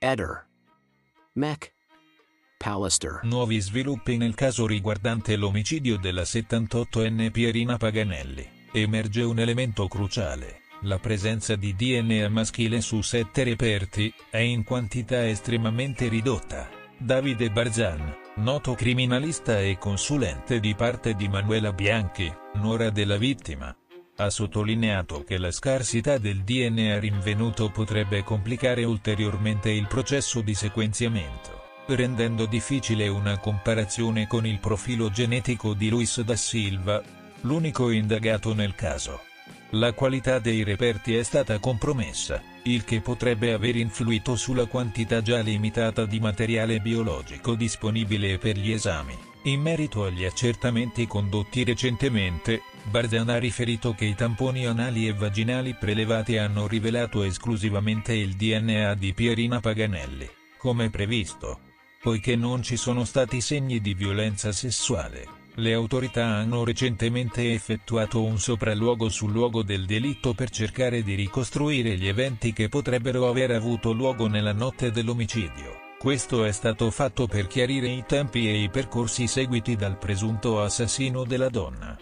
Eder. Mech. Pallister. Nuovi sviluppi nel caso riguardante l'omicidio della 78enne Pierina Paganelli. Emerge un elemento cruciale. La presenza di DNA maschile su sette reperti è in quantità estremamente ridotta. Davide Barzan, noto criminalista e consulente di parte di Manuela Bianchi, nuora della vittima, ha sottolineato che la scarsità del DNA rinvenuto potrebbe complicare ulteriormente il processo di sequenziamento rendendo difficile una comparazione con il profilo genetico di Luis da Silva, l'unico indagato nel caso. La qualità dei reperti è stata compromessa, il che potrebbe aver influito sulla quantità già limitata di materiale biologico disponibile per gli esami. In merito agli accertamenti condotti recentemente, Barzan ha riferito che i tamponi anali e vaginali prelevati hanno rivelato esclusivamente il DNA di Pierina Paganelli, come previsto. Poiché non ci sono stati segni di violenza sessuale, le autorità hanno recentemente effettuato un sopralluogo sul luogo del delitto per cercare di ricostruire gli eventi che potrebbero aver avuto luogo nella notte dell'omicidio. Questo è stato fatto per chiarire i tempi e i percorsi seguiti dal presunto assassino della donna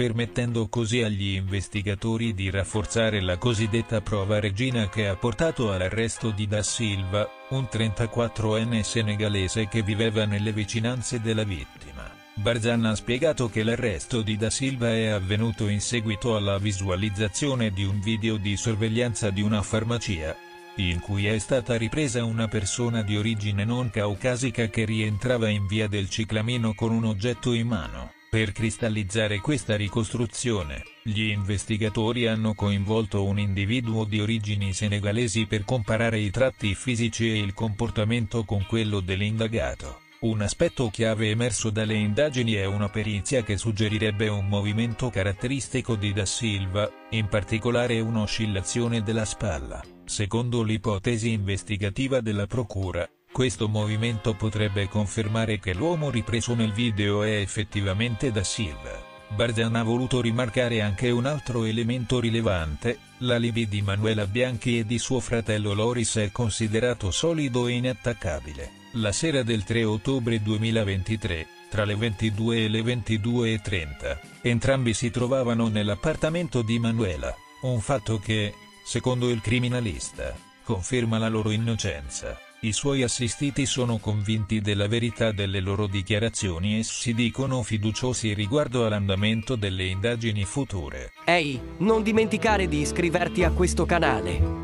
permettendo così agli investigatori di rafforzare la cosiddetta prova regina che ha portato all'arresto di Da Silva, un 34enne senegalese che viveva nelle vicinanze della vittima. Barzan ha spiegato che l'arresto di Da Silva è avvenuto in seguito alla visualizzazione di un video di sorveglianza di una farmacia, in cui è stata ripresa una persona di origine non caucasica che rientrava in via del Ciclamino con un oggetto in mano. Per cristallizzare questa ricostruzione, gli investigatori hanno coinvolto un individuo di origini senegalesi per comparare i tratti fisici e il comportamento con quello dell'indagato. Un aspetto chiave emerso dalle indagini è una perizia che suggerirebbe un movimento caratteristico di Da Silva, in particolare un'oscillazione della spalla. Secondo l'ipotesi investigativa della Procura, questo movimento potrebbe confermare che l'uomo ripreso nel video è effettivamente da Silva. Barzan ha voluto rimarcare anche un altro elemento rilevante, l'alibi di Manuela Bianchi e di suo fratello Loris è considerato solido e inattaccabile. La sera del 3 ottobre 2023, tra le 22 e le 22.30, entrambi si trovavano nell'appartamento di Manuela, un fatto che, secondo il criminalista, conferma la loro innocenza. I suoi assistiti sono convinti della verità delle loro dichiarazioni e si dicono fiduciosi riguardo all'andamento delle indagini future. Ehi, non dimenticare di iscriverti a questo canale.